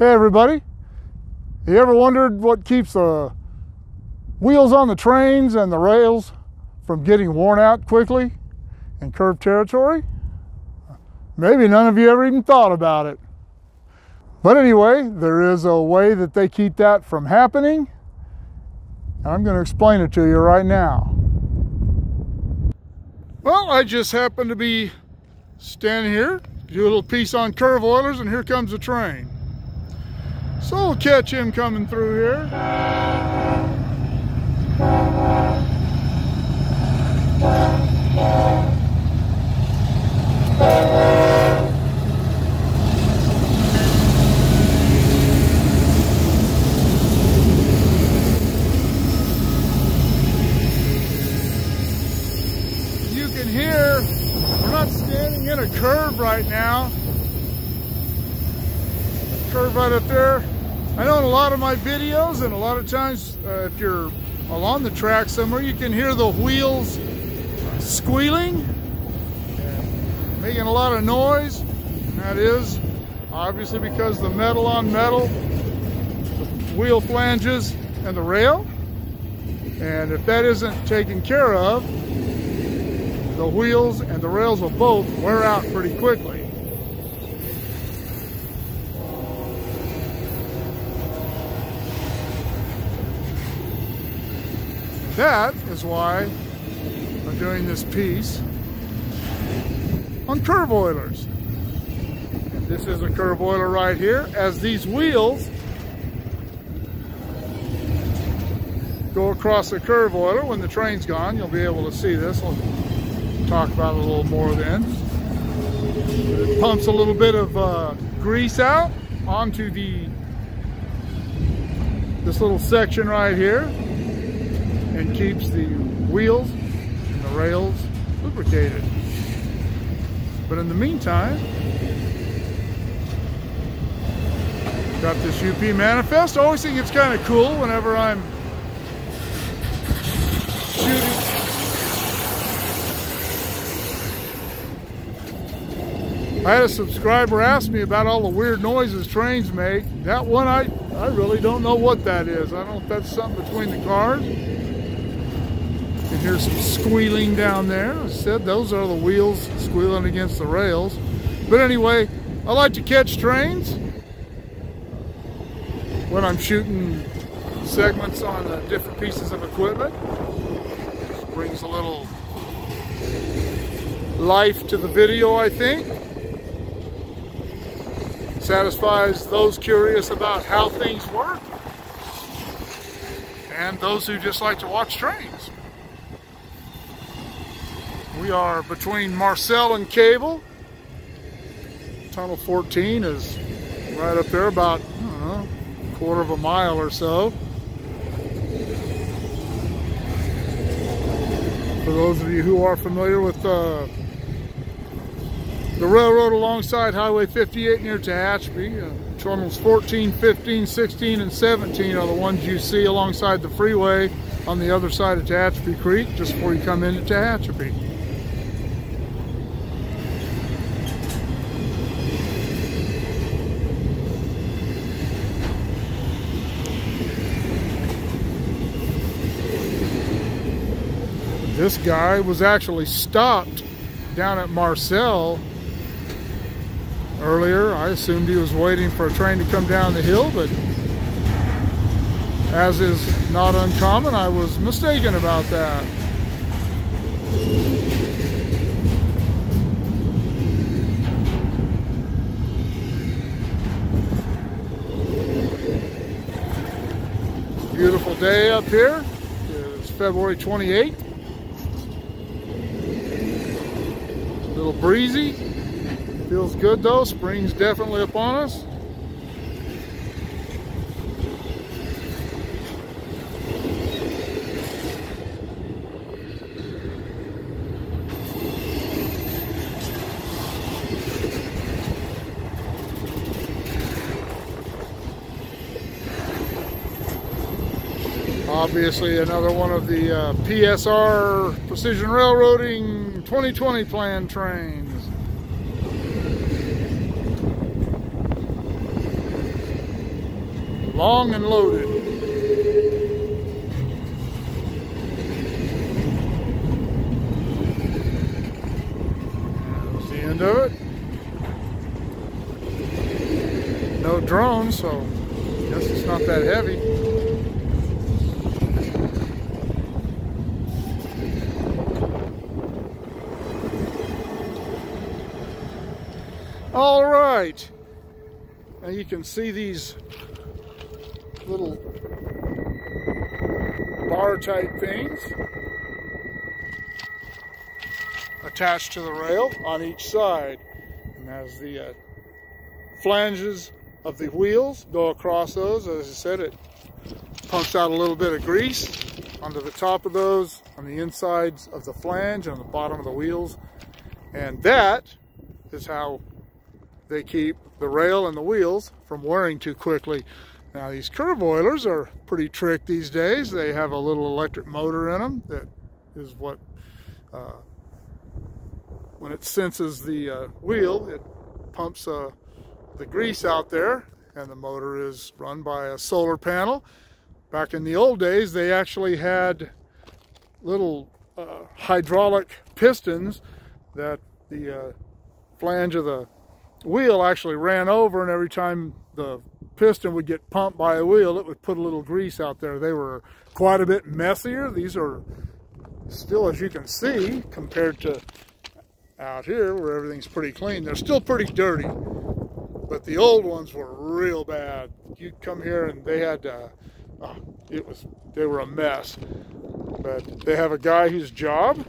Hey everybody. You ever wondered what keeps the wheels on the trains and the rails from getting worn out quickly in curved territory? Maybe none of you ever even thought about it. But anyway, there is a way that they keep that from happening. And I'm going to explain it to you right now. Well, I just happen to be standing here, do a little piece on curve oilers, and here comes a train. So we'll catch him coming through here can hear, we're not standing in a curve right now. Curve right up there. I know in a lot of my videos and a lot of times uh, if you're along the track somewhere, you can hear the wheels squealing, making a lot of noise. And that is obviously because the metal on metal, the wheel flanges and the rail. And if that isn't taken care of, the wheels and the rails will both wear out pretty quickly. That is why I'm doing this piece on curve oilers. This is a curve oiler right here. As these wheels go across the curve oiler, when the train's gone, you'll be able to see this. We'll talk about it a little more then. It pumps a little bit of uh, grease out onto the this little section right here and keeps the wheels and the rails lubricated. But in the meantime, got this UP manifest. I always think it's kind of cool whenever I'm shooting. I had a subscriber ask me about all the weird noises trains make. That one, I, I really don't know what that is. I don't know if that's something between the cars. Can hear some squealing down there. I said those are the wheels squealing against the rails. But anyway, I like to catch trains when I'm shooting segments on uh, different pieces of equipment. Brings a little life to the video, I think. Satisfies those curious about how things work and those who just like to watch trains. We are between Marcel and Cable. Tunnel 14 is right up there about, know, a quarter of a mile or so. For those of you who are familiar with uh, the railroad alongside Highway 58 near Tehachapi, uh, tunnels 14, 15, 16, and 17 are the ones you see alongside the freeway on the other side of Tehachapi Creek, just before you come into Tehachapi. This guy was actually stopped down at Marcel earlier. I assumed he was waiting for a train to come down the hill, but as is not uncommon, I was mistaken about that. Beautiful day up here. It's February 28th. Little breezy. Feels good though. Spring's definitely upon us. Obviously another one of the uh, PSR Precision Railroading 2020 plan trains. long and loaded. That's the end of it. No drone, so I guess it's not that heavy. All right. Now you can see these little bar type things attached to the rail on each side. And as the uh, flanges of the wheels go across those, as I said, it pumps out a little bit of grease onto the top of those, on the insides of the flange, on the bottom of the wheels. And that is how they keep the rail and the wheels from wearing too quickly. Now these curve oilers are pretty trick these days. They have a little electric motor in them that is what, uh, when it senses the uh, wheel, it pumps uh, the grease out there and the motor is run by a solar panel. Back in the old days, they actually had little uh, hydraulic pistons that the uh, flange of the wheel actually ran over and every time the piston would get pumped by a wheel it would put a little grease out there. They were quite a bit messier. These are still as you can see compared to out here where everything's pretty clean. They're still pretty dirty but the old ones were real bad. You'd come here and they had uh, oh, it was they were a mess. But they have a guy whose job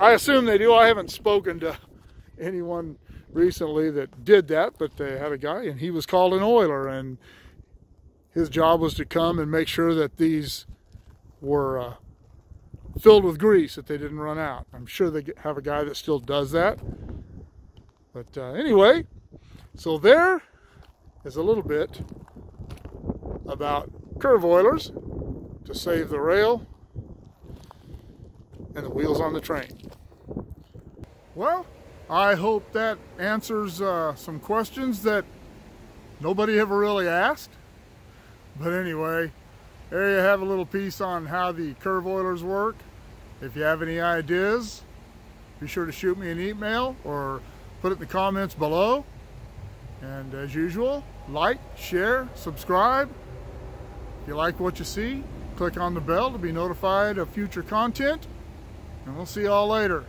I assume they do. I haven't spoken to anyone recently that did that, but they had a guy and he was called an oiler and his job was to come and make sure that these were uh, filled with grease, that they didn't run out. I'm sure they have a guy that still does that. But uh, anyway, so there is a little bit about curve oilers to save the rail and the wheels on the train. Well, I hope that answers uh, some questions that nobody ever really asked. But anyway, there you have a little piece on how the curve oilers work. If you have any ideas, be sure to shoot me an email or put it in the comments below. And as usual, like, share, subscribe. If you like what you see, click on the bell to be notified of future content. And we'll see y'all later.